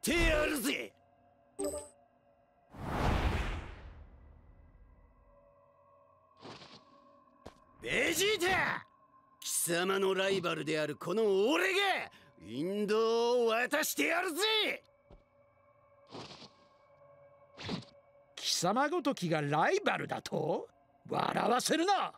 ってやるぜベジータ。貴様のライバルであるこの俺がインドを渡してやるぜ。貴様ごときがライバルだと？笑わせるな。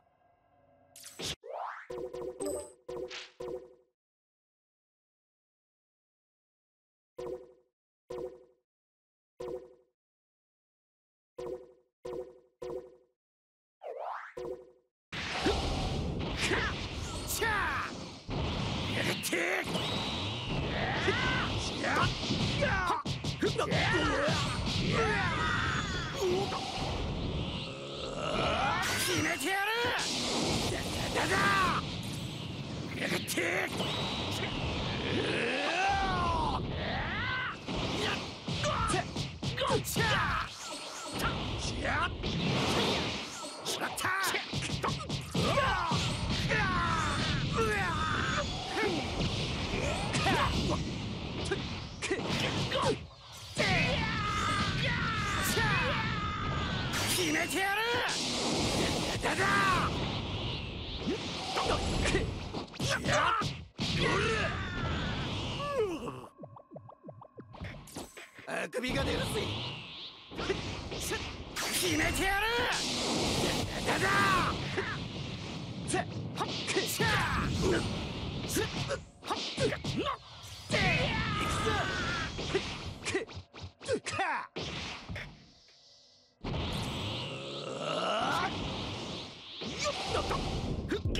決めてやるだだだだあくびが出るぜ決めてやるだだ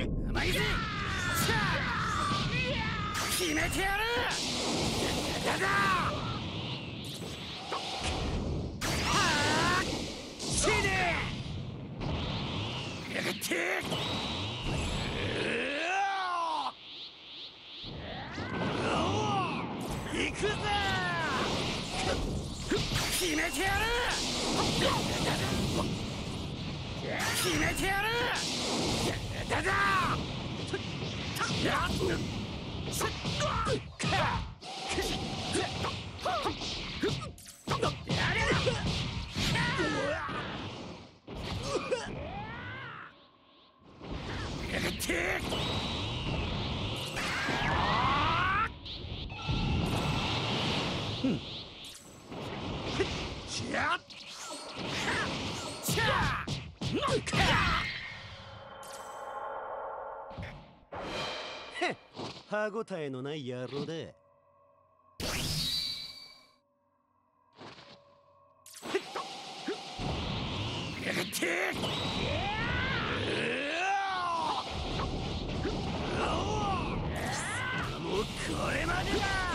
うまい。ぜ決めてやる。だだやがって行くぜ。決めてやる。やだだがって。歯ごたえのない野郎だれまでだ。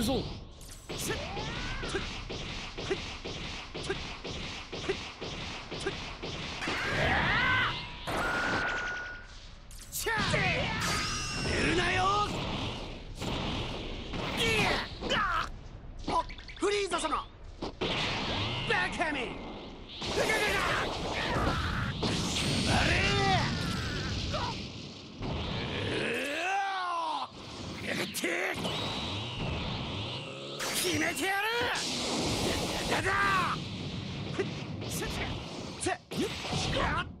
くぞ。しゃ決めてやる！だ！だだ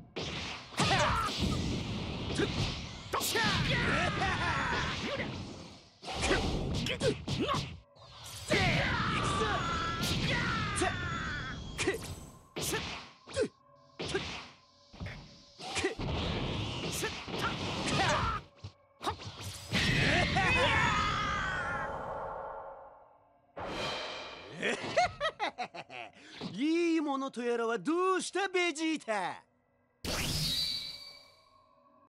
ものとやらはどうしたベジータ？